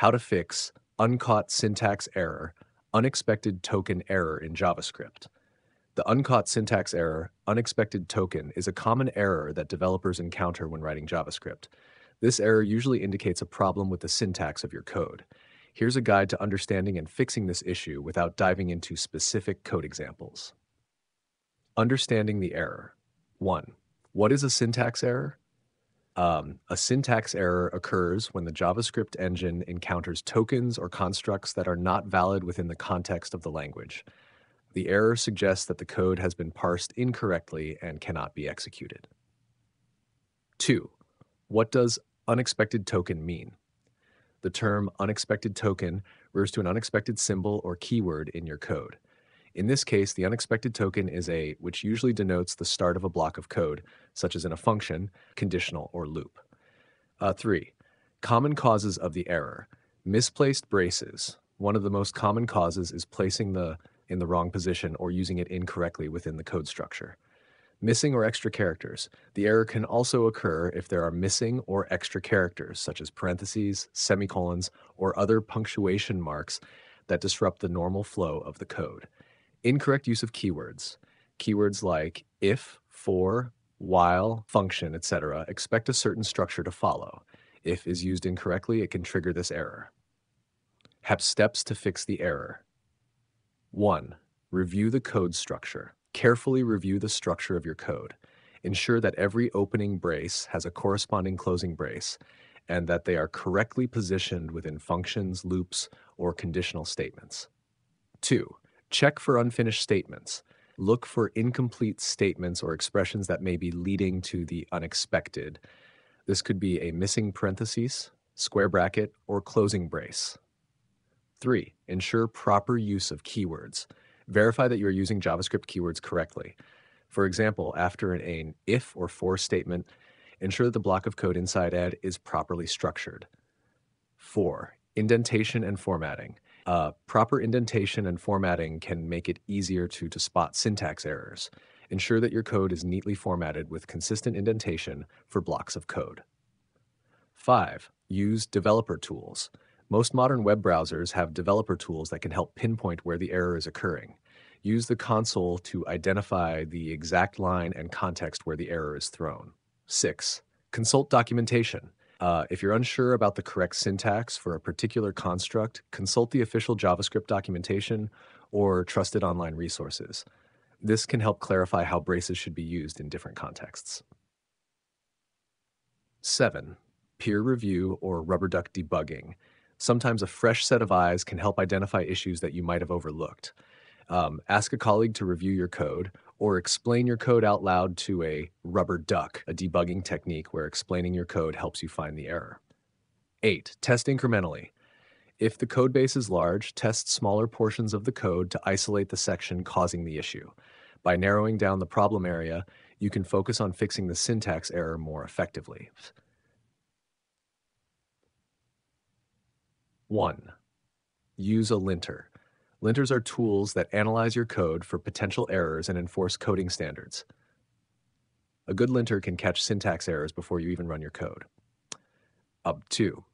How to fix uncaught syntax error, unexpected token error in JavaScript. The uncaught syntax error, unexpected token, is a common error that developers encounter when writing JavaScript. This error usually indicates a problem with the syntax of your code. Here's a guide to understanding and fixing this issue without diving into specific code examples. Understanding the error. 1. What is a syntax error? Um, a syntax error occurs when the JavaScript engine encounters tokens or constructs that are not valid within the context of the language. The error suggests that the code has been parsed incorrectly and cannot be executed. 2. What does unexpected token mean? The term unexpected token refers to an unexpected symbol or keyword in your code. In this case, the unexpected token is a, which usually denotes the start of a block of code, such as in a function, conditional, or loop. Uh, three, common causes of the error. Misplaced braces. One of the most common causes is placing the in the wrong position or using it incorrectly within the code structure. Missing or extra characters. The error can also occur if there are missing or extra characters, such as parentheses, semicolons, or other punctuation marks that disrupt the normal flow of the code. Incorrect use of keywords. Keywords like if, for, while, function, etc. expect a certain structure to follow. If is used incorrectly, it can trigger this error. Have steps to fix the error. 1. Review the code structure. Carefully review the structure of your code. Ensure that every opening brace has a corresponding closing brace and that they are correctly positioned within functions, loops, or conditional statements. 2. Check for unfinished statements. Look for incomplete statements or expressions that may be leading to the unexpected. This could be a missing parenthesis, square bracket, or closing brace. 3. Ensure proper use of keywords. Verify that you are using JavaScript keywords correctly. For example, after an if or for statement, ensure that the block of code inside ed is properly structured. 4. Indentation and formatting. Uh, proper indentation and formatting can make it easier to, to spot syntax errors. Ensure that your code is neatly formatted with consistent indentation for blocks of code. 5. Use developer tools. Most modern web browsers have developer tools that can help pinpoint where the error is occurring. Use the console to identify the exact line and context where the error is thrown. 6. Consult documentation. Uh, if you're unsure about the correct syntax for a particular construct, consult the official JavaScript documentation or trusted online resources. This can help clarify how braces should be used in different contexts. 7. Peer review or rubber duck debugging. Sometimes a fresh set of eyes can help identify issues that you might have overlooked. Um, ask a colleague to review your code or explain your code out loud to a rubber duck, a debugging technique where explaining your code helps you find the error. 8. Test incrementally. If the code base is large, test smaller portions of the code to isolate the section causing the issue. By narrowing down the problem area, you can focus on fixing the syntax error more effectively. 1. Use a linter. Linters are tools that analyze your code for potential errors and enforce coding standards. A good linter can catch syntax errors before you even run your code. Up 2.